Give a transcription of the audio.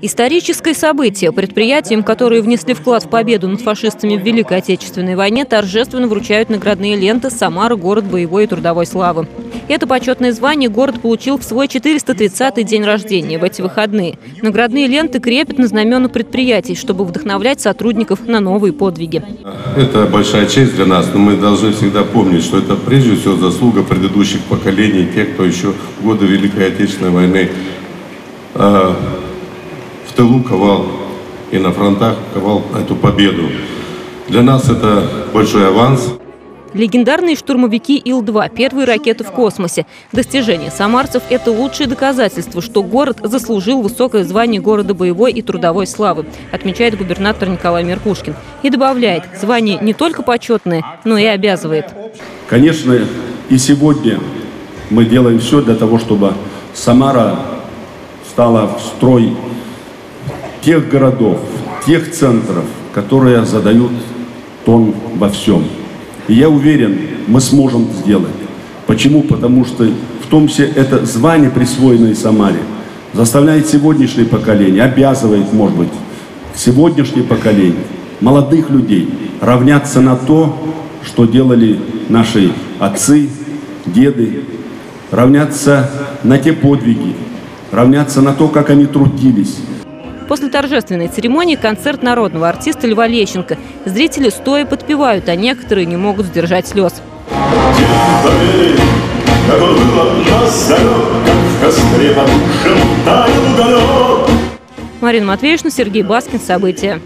Историческое событие. Предприятиям, которые внесли вклад в победу над фашистами в Великой Отечественной войне, торжественно вручают наградные ленты «Самара. Город боевой и трудовой славы». Это почетное звание город получил в свой 430-й день рождения в эти выходные. Наградные ленты крепят на знамена предприятий, чтобы вдохновлять сотрудников на новые подвиги. Это большая честь для нас, но мы должны всегда помнить, что это прежде всего заслуга предыдущих поколений, тех, кто еще в годы Великой Отечественной войны э, тылу ковал и на фронтах ковал эту победу. Для нас это большой аванс. Легендарные штурмовики Ил-2 – первые ракеты в космосе. Достижение самарцев – это лучшее доказательство, что город заслужил высокое звание города боевой и трудовой славы, отмечает губернатор Николай Меркушкин. И добавляет, звание не только почетное, но и обязывает. Конечно, и сегодня мы делаем все для того, чтобы Самара стала в строй тех городов, тех центров, которые задают тон во всем. И я уверен, мы сможем сделать. Почему? Потому что в том все это звание, присвоенное Самаре, заставляет сегодняшнее поколение, обязывает, может быть, сегодняшнее поколение, молодых людей равняться на то, что делали наши отцы, деды, равняться на те подвиги, равняться на то, как они трудились, После торжественной церемонии концерт народного артиста Льва Лещенко. Зрители стоя подпевают, а некоторые не могут сдержать слез. Марина Матвеевна, Сергей Баскин. События.